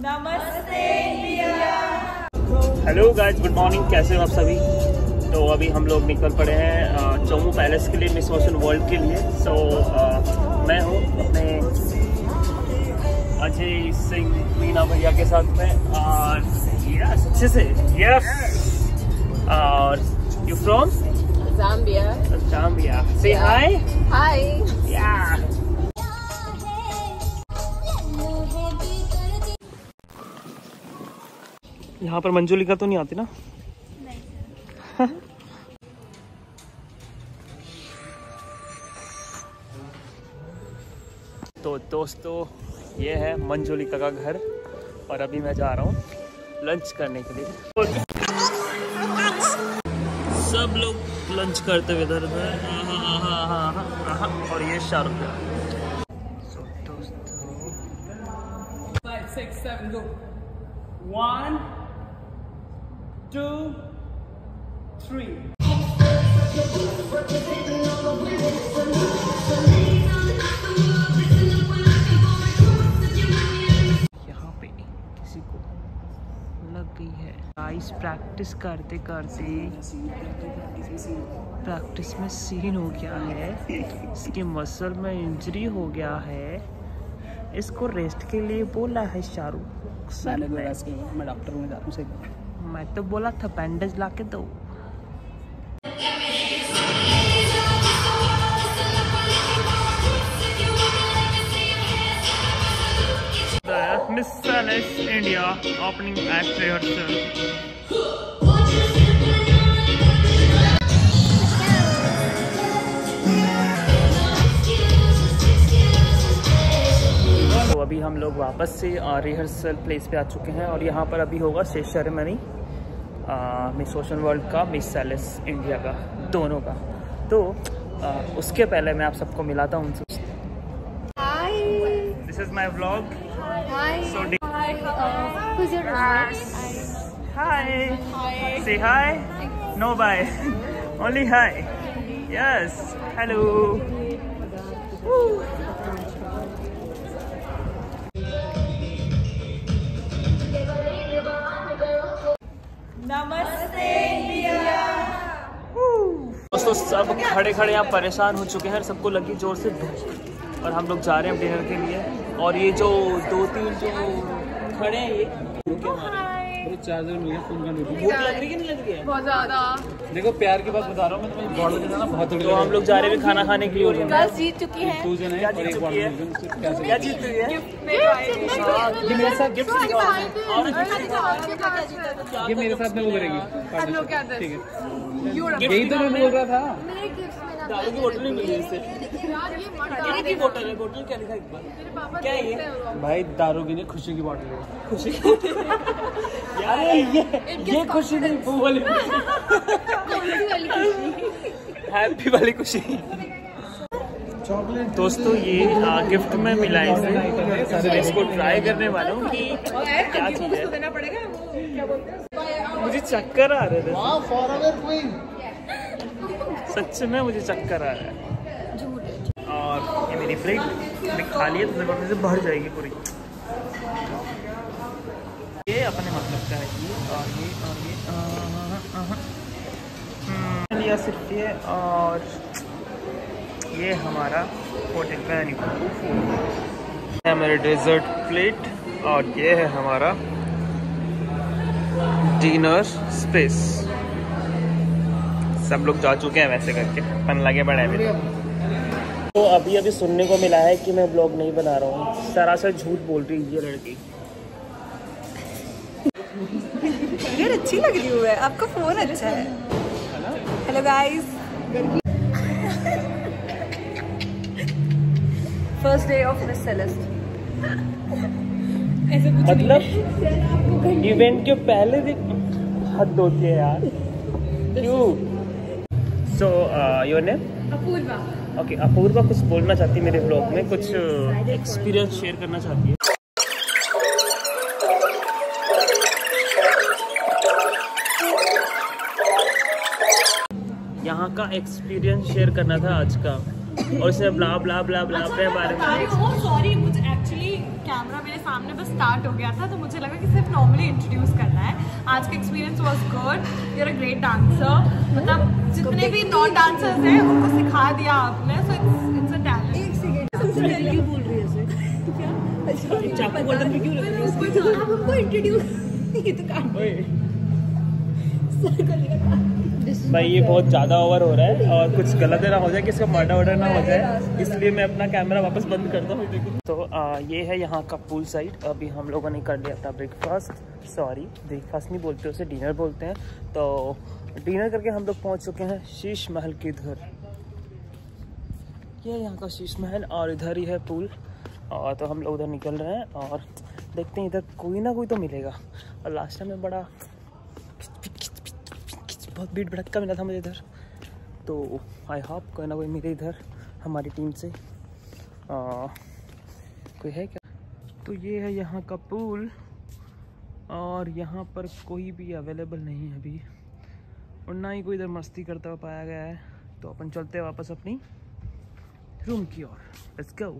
नमस्ते hello guys good morning कैसे हो आप सभी? तो अभी हम लोग निकल पड़े हैं जम्मू पैलेस के लिए मिस ओशन वर्ल्ड के लिए। सो मैं हूँ अपने अजय सिंह मीना भैया के साथ में और यस अच्छे से यस और यू फ्रॉम Zambia. जाम्बिया से हाय Hi. या यहाँ पर मंजुलिका तो नहीं आती ना? नहीं तो दोस्तों ये है मंजुलिका का घर और अभी मैं जा रहा हूँ लंच करने के लिए। सब लोग लंच करते हुए इधर उधर आहा, आहा, आहा, और ये शाहरुख So, दोस्तों. One, two, three. यहाँ पे किसी को लग गई है। आइस प्रैक्टिस करते करते प्रैक्टिस में सीन हो गया है। इसके मसल में इंजरी हो गया है। इसको रेस्ट के लिए बोला है शाहरुख। सर मैं डॉक्टर हूँ मैं तो बोला था बैंडेज ला के दो। Miss Celeste India opening act rehearsal तो अभी हम लोग वापस से रिहर्सल प्लेस पे आ चुके हैं और यहाँ पर अभी होगा stage ceremony miss ocean world का मिस सैलेस इंडिया का दोनों का। तो आ, उसके पहले मैं आप सबको मिलाता हूँ उनसे। This is my roommate? Hi से hi no bye only hi yes hello दोस्तों सब खड़े खड़े यहाँ परेशान हो चुके हैं सबको लगी ज़ोर से भूख और हम लोग जा रहे हैं डिनर के लिए। और ये जो दो तीन जो खड़े हैं ये चार्जर मिल गया फ़ोन का भूख लग रही है नहीं लग रही है? बहुत ज़्यादा। देखो प्यार की बात बता रहा हूँ मैं तुम्हें बॉर्डर बहुत तो हम लोग। जा रहे हैं खाना खाने के लिए बस जीत चुकी है। टू जन है और एक बॉर्डर है? मिल गया उससे कैसे क्या जीत रही है? ये मेरे साथ गिफ्ट और ये मेरे साथ में वो करेगी। हम लोग क्या ठीक है। यही तो मैं बोल रहा था। दारू की बोतल नहीं मिली इससे। दारू की बोतल है? बोतल क्या लिखा है एक क्या ये? भाई दारू की नहीं खुशी की बॉटल है। खुशी अरे ये ये खुशी नहीं वो वाली हैप्पी वाली खुशी। चॉकलेट दोस्तों ये आ, गिफ्ट में मिला है इसे। इसको ट्राई करने वाला हूँ कि क्या चीज़ है? मुझे चक्कर आ रहे थे। सच में मुझे चक्कर आ रहा है। और ये मेरी प्लेट मैंने खा लिया तो ज़बरदस्ती से भर जाएगी पूरी। ये अपने मतलब का है ये और ये और ये आहा, लिया सिर्फ़ ये और ये हमारा होटल का फ़ूड है मेरे डेजर्ट प्लेट और ये है हमारा डिनर स्पेस सब लोग जा चुके हैं वैसे करके। पन लगे बड़े अभी तो। अभी अभी सुनने को मिला है कि मैं ब्लॉग नहीं बना रहा हूँ। सरासर झूठ बोल रही है ये लड़की। यार अच्छी लग रही हूँ आपका फ़ोन अच्छा है। Hello guys first day of Miss Celeste मतलब इवेंट के पहले दिन हद होती है यार। क्यों? So your name Apurva. Okay Apurva कुछ बोलना चाहती है मेरे ब्लॉग में कुछ एक्सपीरियंस शेयर करना चाहती है। यहाँ का एक्सपीरियंस शेयर करना था आज का। और इसमें ब्ला ब्ला ब्ला ब्ला अपने बारे में सॉरी मुझे कैमरा मेरे सामने बस स्टार्ट हो गया था तो मुझे लगा कि सिर्फ़ नॉर्मली इंट्रोड्यूस करना है। आज का experience was good you are a great dancer मतलब जितने भी नॉन डांसर्स हैं उनको सिखा दिया आपने so it's it's a talent एक सेकंड सबसे पहले क्यों बोल रही है तो क्या? चाकू गोल्डन में क्यों लग रही है इंट्रोड्यूस ये तो काम। भाई ये बहुत ज़्यादा ओवर हो रहा है और कुछ गलत ना हो जाए कि को मर्डर वर्डर ना हो जाए इसलिए मैं अपना कैमरा वापस बंद करता हूँ। तो आ, ये है यहाँ का पूल साइड अभी हम लोगों ने कर लिया था ब्रेकफास्ट सॉरी ब्रेकफास्ट नहीं बोलते उसे डिनर बोलते हैं। तो डिनर करके हम लोग पहुँच चुके हैं शीश महल के इधर। ये यहाँ का शीश महल और इधर ही है पूल और तो हम लोग उधर निकल रहे हैं और देखते हैं इधर कोई ना कोई तो मिलेगा। और लास्ट टाइम में बड़ा बहुत भीड़ भड़का मिला था मुझे इधर। तो आई होप कोई ना कोई मिले इधर हमारी टीम से। आ, कोई है क्या? तो ये है यहाँ का पूल और यहाँ पर कोई भी अवेलेबल नहीं है अभी। और ना ही कोई इधर मस्ती करता हुआ पाया गया है। तो अपन चलते हैं वापस अपनी रूम की ओर। Let's go